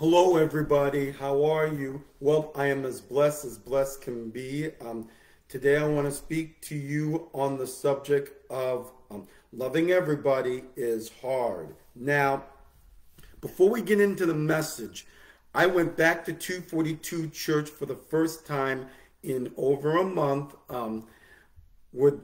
Hello, everybody. How are you? Well, I am as blessed as blessed can be. Um, today, I want to speak to you on the subject of um, loving everybody is hard. Now, before we get into the message, I went back to 242 Church for the first time in over a month, um, with,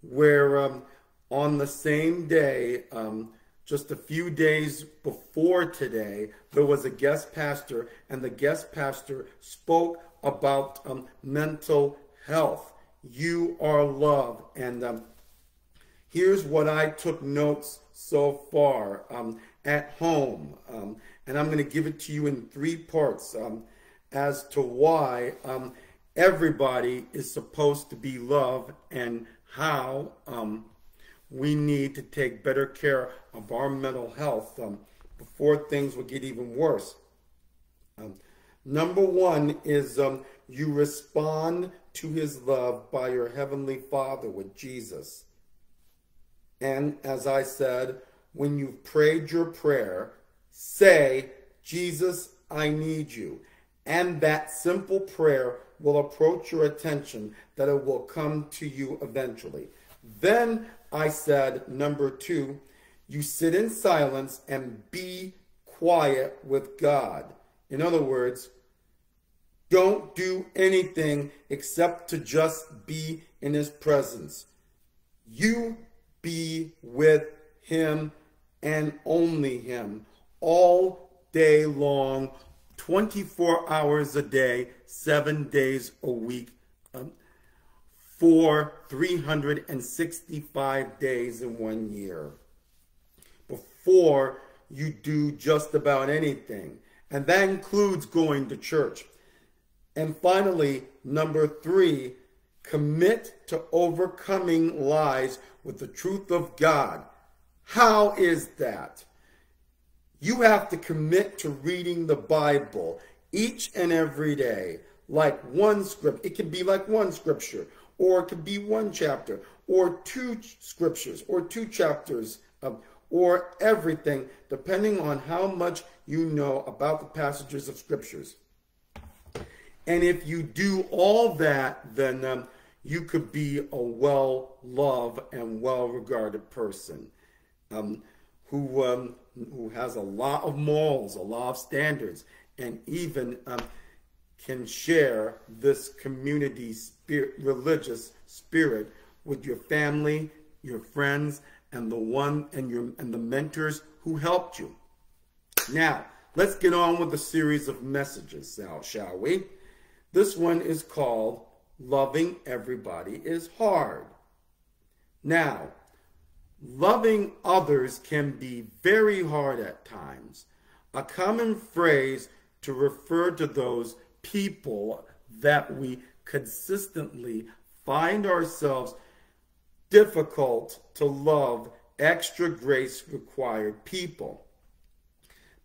where um, on the same day, um, just a few days before today, there was a guest pastor, and the guest pastor spoke about um, mental health. You are love. And um, here's what I took notes so far um, at home. Um, and I'm going to give it to you in three parts um, as to why um, everybody is supposed to be loved and how we need to take better care of our mental health um, before things will get even worse. Um, number one is um, you respond to his love by your heavenly Father with Jesus. And as I said, when you've prayed your prayer, say, Jesus, I need you. And that simple prayer will approach your attention that it will come to you eventually. Then I said, number two, you sit in silence and be quiet with God. In other words, don't do anything except to just be in his presence. You be with him and only him all day long, 24 hours a day, seven days a week. Um, for 365 days in one year before you do just about anything. And that includes going to church. And finally, number three, commit to overcoming lies with the truth of God. How is that? You have to commit to reading the Bible each and every day, like one script. It can be like one scripture or it could be one chapter, or two scriptures, or two chapters, of, or everything, depending on how much you know about the passages of scriptures. And if you do all that, then um, you could be a well loved and well regarded person um, who, um, who has a lot of morals, a lot of standards, and even um, can share this community spirit, religious spirit with your family, your friends, and the one and your and the mentors who helped you. Now, let's get on with the series of messages now, shall we? This one is called Loving Everybody is Hard. Now, loving others can be very hard at times. A common phrase to refer to those people that we consistently find ourselves difficult to love extra grace required people.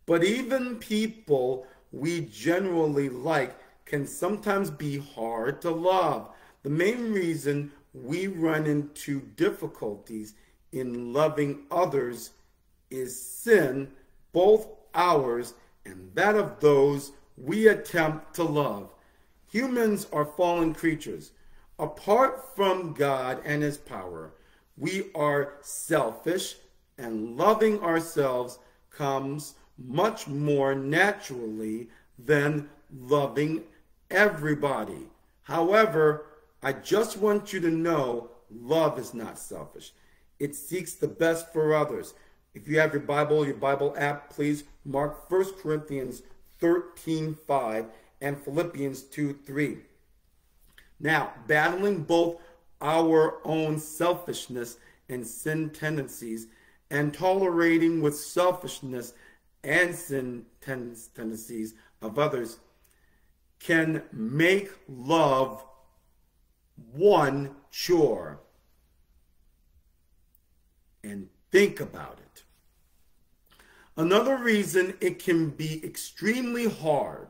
But even people we generally like can sometimes be hard to love. The main reason we run into difficulties in loving others is sin, both ours and that of those we attempt to love. Humans are fallen creatures. Apart from God and His power, we are selfish, and loving ourselves comes much more naturally than loving everybody. However, I just want you to know love is not selfish. It seeks the best for others. If you have your Bible, your Bible app, please mark 1 Corinthians 13 5 and Philippians 2 3. Now, battling both our own selfishness and sin tendencies and tolerating with selfishness and sin tendencies of others can make love one chore. And think about it. Another reason it can be extremely hard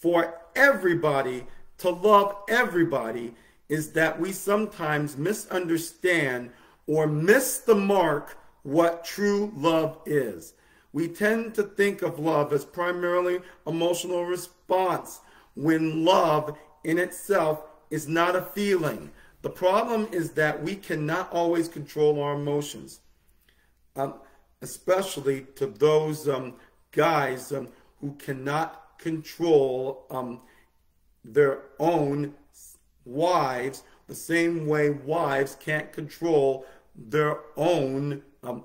for everybody to love everybody is that we sometimes misunderstand or miss the mark what true love is. We tend to think of love as primarily emotional response when love in itself is not a feeling. The problem is that we cannot always control our emotions, um, especially to those um, guys um, who cannot control um, their own wives the same way wives can't control their own um,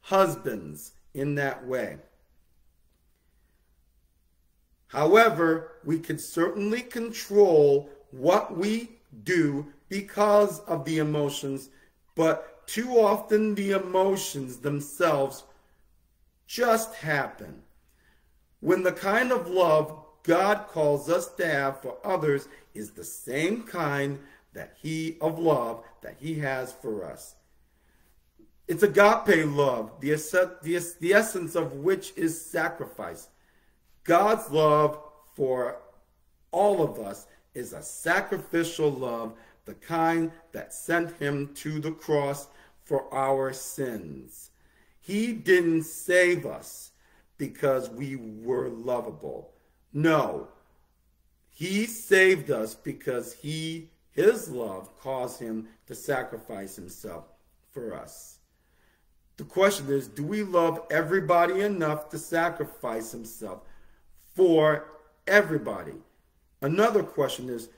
husbands in that way. However, we can certainly control what we do because of the emotions, but too often the emotions themselves just happen. When the kind of love God calls us to have for others is the same kind that he of love that he has for us. It's agape love, the, the, the essence of which is sacrifice. God's love for all of us is a sacrificial love, the kind that sent him to the cross for our sins. He didn't save us because we were lovable. No, he saved us because he his love caused him to sacrifice himself for us. The question is do we love everybody enough to sacrifice himself for everybody? Another question is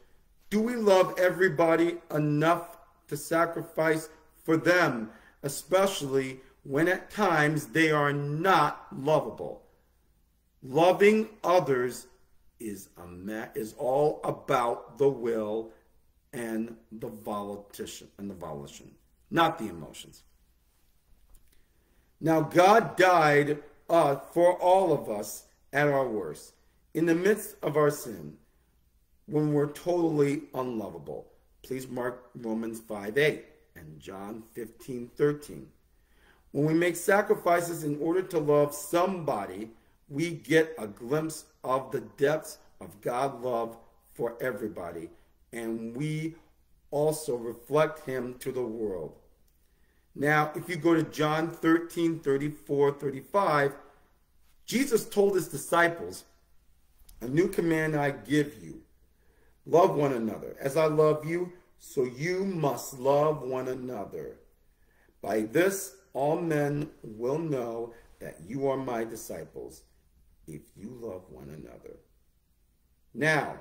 do we love everybody enough to sacrifice for them, especially when at times they are not lovable? Loving others is, a, is all about the will and the volition and the volition, not the emotions. Now God died uh, for all of us at our worst, in the midst of our sin, when we're totally unlovable. Please mark Romans 5 8 and John 15 13. When we make sacrifices in order to love somebody, we get a glimpse of the depths of God's love for everybody and we also reflect him to the world. Now, if you go to John 13, 34, 35, Jesus told his disciples, A new command I give you love one another. As I love you, so you must love one another. By this, all men will know that you are my disciples if you love one another. Now,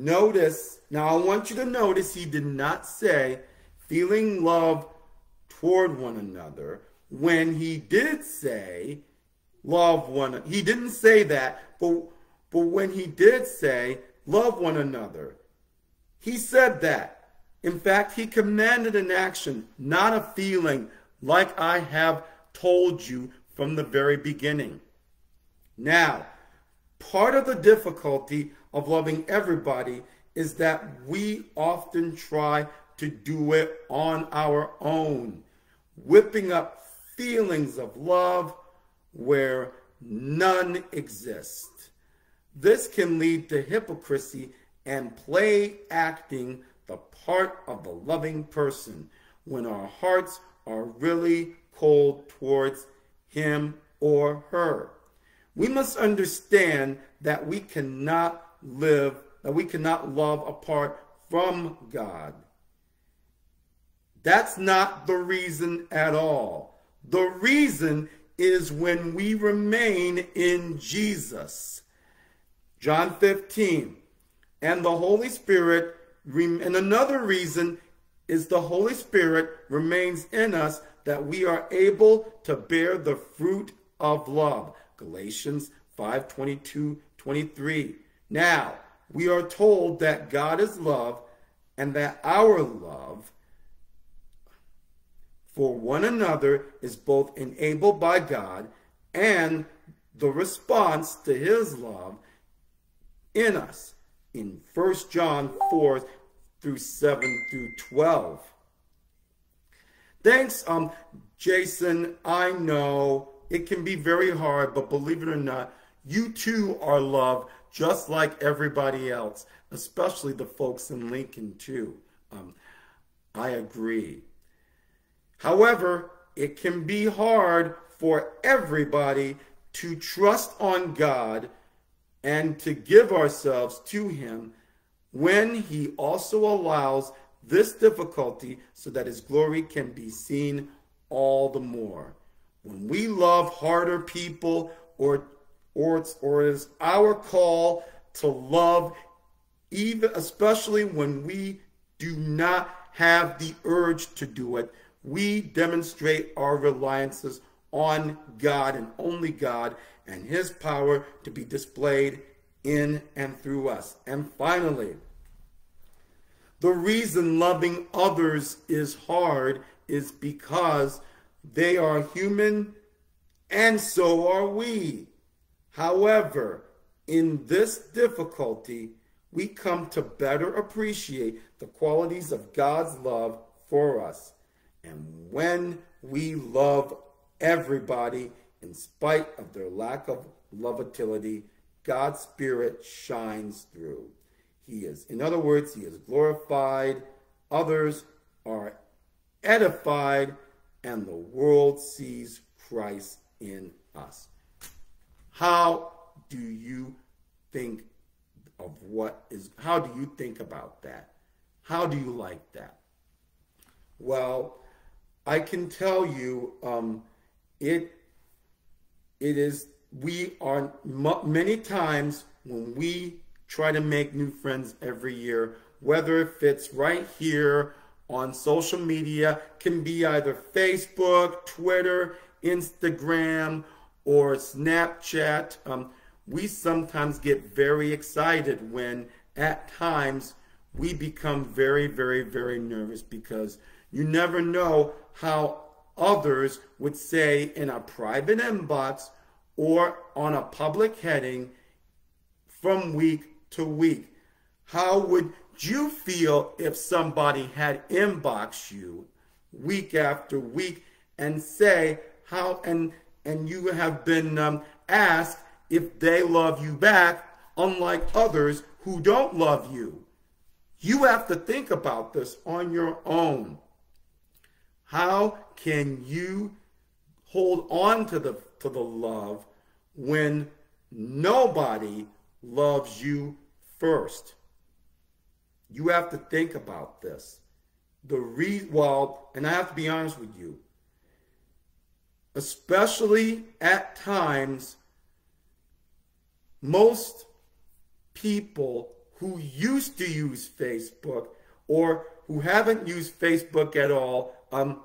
Notice, now I want you to notice he did not say feeling love toward one another when he did say love one he didn't say that but but when he did say love one another he said that in fact he commanded an action not a feeling like i have told you from the very beginning now part of the difficulty of loving everybody is that we often try to do it on our own, whipping up feelings of love where none exist. This can lead to hypocrisy and play acting the part of the loving person when our hearts are really cold towards him or her. We must understand that we cannot live, that we cannot love apart from God. That's not the reason at all. The reason is when we remain in Jesus. John 15. And the Holy Spirit, and another reason is the Holy Spirit remains in us that we are able to bear the fruit of love. Galatians 5 22 23. Now, we are told that God is love and that our love for one another is both enabled by God and the response to his love in us in 1 John 4 through 7 through 12. Thanks, um, Jason. I know it can be very hard, but believe it or not, you too are loved just like everybody else, especially the folks in Lincoln, too. Um, I agree. However, it can be hard for everybody to trust on God and to give ourselves to Him when He also allows this difficulty so that His glory can be seen all the more. When we love harder people, or or it's or it is our call to love, even especially when we do not have the urge to do it, we demonstrate our reliances on God and only God and His power to be displayed in and through us. And finally, the reason loving others is hard is because they are human and so are we. However, in this difficulty, we come to better appreciate the qualities of God's love for us. And when we love everybody in spite of their lack of lovatility, God's Spirit shines through. He is, in other words, He is glorified, others are edified, and the world sees Christ in us. How do you think of what is, how do you think about that? How do you like that? Well, I can tell you um, it it is we are many times when we try to make new friends every year whether it fits right here on social media can be either facebook twitter instagram or snapchat um, we sometimes get very excited when at times we become very very very nervous because you never know how others would say in a private inbox or on a public heading from week to week. How would you feel if somebody had inboxed you week after week and say how and and you have been um, asked if they love you back, unlike others who don't love you? You have to think about this on your own. How can you hold on to the to the love when nobody loves you first? You have to think about this. The re well, and I have to be honest with you, especially at times, most people who used to use Facebook or who haven't used Facebook at all um,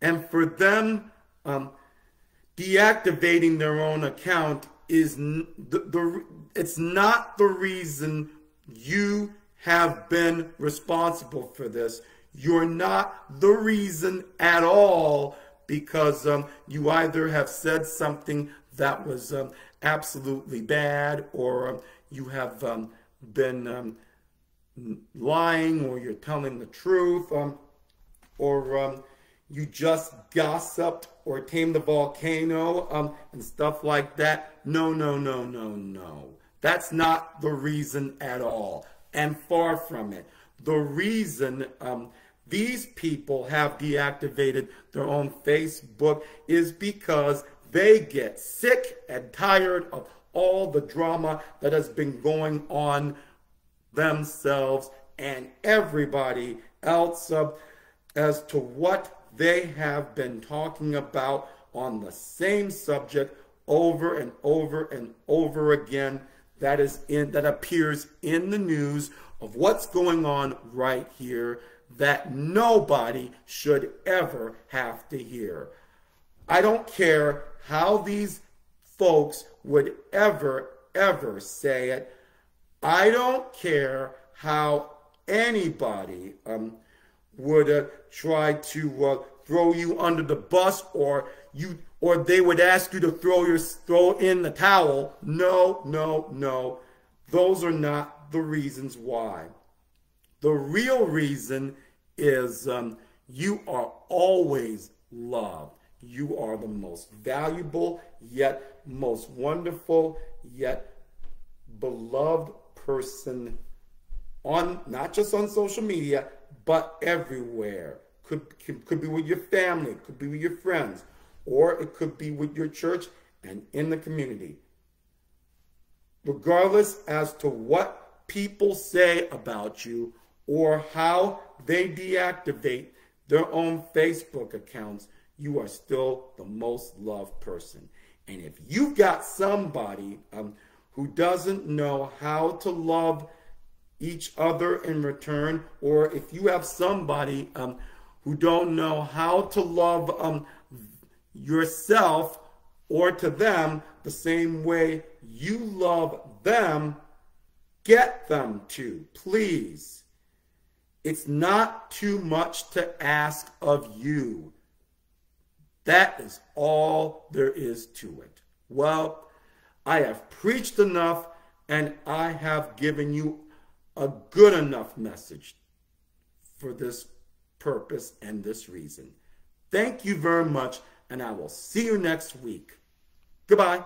and for them, um, deactivating their own account is the, the it's not the reason you have been responsible for this. You're not the reason at all because um, you either have said something that was um, absolutely bad or um, you have um, been um, lying or you're telling the truth. Um, or you just gossiped or tamed the volcano um, and stuff like that. No, no, no, no, no. That's not the reason at all, and far from it. The reason um, these people have deactivated their own Facebook is because they get sick and tired of all the drama that has been going on themselves and everybody else. Uh, as to what they have been talking about on the same subject over and over and over again that is in that appears in the news of what's going on right here that nobody should ever have to hear. I don't care how these folks would ever ever say it. I don't care how anybody um, would uh, try to uh, throw you under the bus or you or they would ask you to throw your throw in the towel. No, no, no. Those are not the reasons why. The real reason is um, you are always loved. You are the most valuable, yet most wonderful, yet beloved person on not just on social media, but everywhere. Could, could, could be with your family, could be with your friends. or it could be with your church and in the community. Regardless as to what people say about you or how they deactivate their own Facebook accounts, you are still the most loved person. And if you've got somebody um, who doesn't know how to love each other in return, or if you have somebody um, who don't know how to love um, yourself or to them the same way you love them, get them to, please. It's not too much to ask of you. That is all there is to it. Well, I have preached enough and I have given you a good enough message for this purpose and this reason. Thank you very much, and I will see you next week. Goodbye.